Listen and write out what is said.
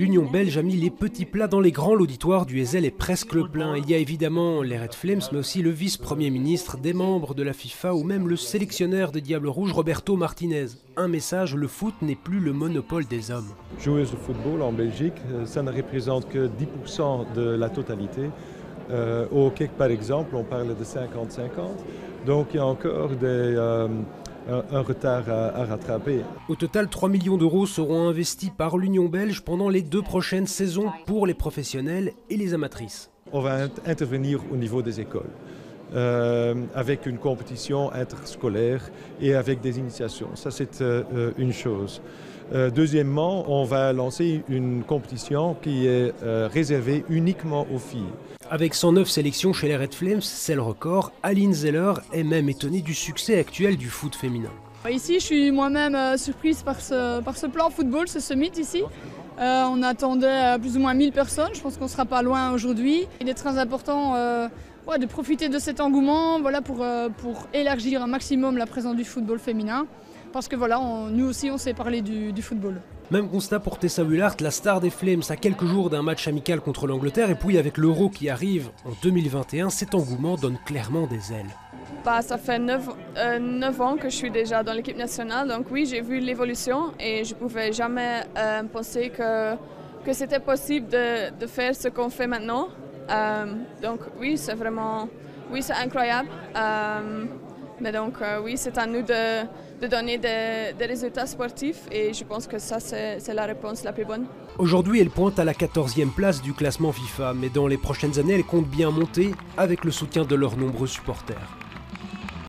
L'Union belge a mis les petits plats dans les grands. L'auditoire du Ezel est presque plein. Il y a évidemment les Red Flames, mais aussi le vice-premier ministre, des membres de la FIFA ou même le sélectionneur des Diables Rouges, Roberto Martinez. Un message, le foot n'est plus le monopole des hommes. Jouer au football en Belgique, euh, ça ne représente que 10% de la totalité. Euh, au hockey, par exemple, on parle de 50-50. Donc il y a encore des... Euh, un, retard à, rattraper. Au total, 3 millions d'euros seront investis par l'Union belge pendant les deux prochaines saisons pour les professionnels et les amatrices. On va intervenir au niveau des écoles. Euh, avec une compétition interscolaire et avec des initiations. Ça, c'est euh, une chose. Euh, deuxièmement, on va lancer une compétition qui est réservée uniquement aux filles. Avec 109 sélections chez les Red Flames, c'est le record. Aline Zeller est même étonnée du succès actuel du foot féminin. Ici, je suis moi-même surprise par ce, par ce plan football, ce summit ici. on attendait plus ou moins 1000 personnes, je pense qu'on ne sera pas loin aujourd'hui. Il est très important de profiter de cet engouement voilà, pour, pour élargir un maximum la présence du football féminin parce que voilà, nous aussi on sait parler du, football. Même constat pour Tessa Willard, la star des Flames, à quelques jours d'un match amical contre l'Angleterre, et puis avec l'Euro qui arrive en 2021, cet engouement donne clairement des ailes. Bah, ça fait 9, euh, ans que je suis déjà dans l'équipe nationale, donc oui, j'ai vu l'évolution et je ne pouvais jamais euh, penser que, que c'était possible de, de, faire ce qu'on fait maintenant. Euh, donc oui, c'est vraiment, oui, c'est incroyable. Mais donc, euh, oui, c'est à nous de, donner des, des, résultats sportifs et je pense que ça, c'est la réponse la plus bonne. Aujourd'hui, elle pointe à la 14e place du classement FIFA, mais dans les prochaines années, elle compte bien monter avec le soutien de leurs nombreux supporters.